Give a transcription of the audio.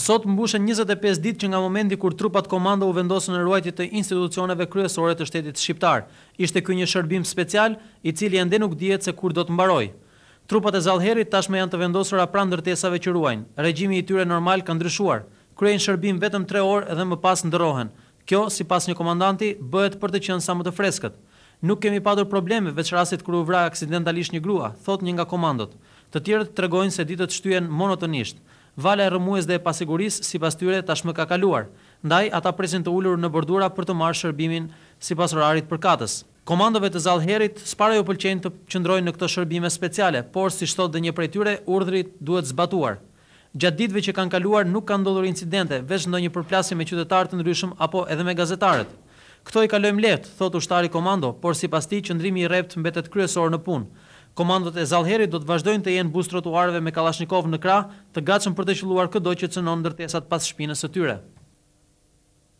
Sot mbushen njëzet e pesë ditë që nga momenti kur trupat komando u vendosën në ruajtje të institucioneve kryesore të shtetit shqiptar. Ishte ky një shërbim special, i cili ende nuk dihet se kur do të mbarojë. Trupat e Zall-Herrit tashmë janë të vendosura pranë ndërtesave që ruajnë. Regjimi i tyre normal ka ndryshuar. Kryejnë shërbim vetëm tre orë dhe më pas ndërrohen. Kjo, sipas një komandanti, bëhet për të qenë sa më të freskët. Nuk kemi patur probleme, veç rastit kur u vra aksidentalisht një grua, thotë një nga komandot. Të tjerët tregojnë se ditët shtyhen monotonisht. Vala e rrëmujës dhe e pasigurisë, sipas tyre, tashmë ka kaluar. Ndaj, ata presin të ulur në bordura për të marrë shërbimin sipas orarit përkatës. Komandove të Zall-Herrit s'para u pëlqen të qëndrojnë në këto shërbime speciale, por, siç thotë dhe një prej tyre, urdhri duhet zbatuar. Gjatë ditëve që kanë kaluar nuk kanë ndodhur incidente, veç ndonjë përplasje me qytetarë të ndryshëm apo edhe me gazetarët. Këto i kalojmë lehtë, thotë ushtari komando, por sipas tij qëndrimi i rreptë mbetet kryesor në punë. Komandot e Zall-Herrit do të vazhdojnë të jenë buzë trotuareve me kallashnikovë në krah, të gatshëm për të qëlluar këdo që cënon ndërtesat pas shpinës së tyre.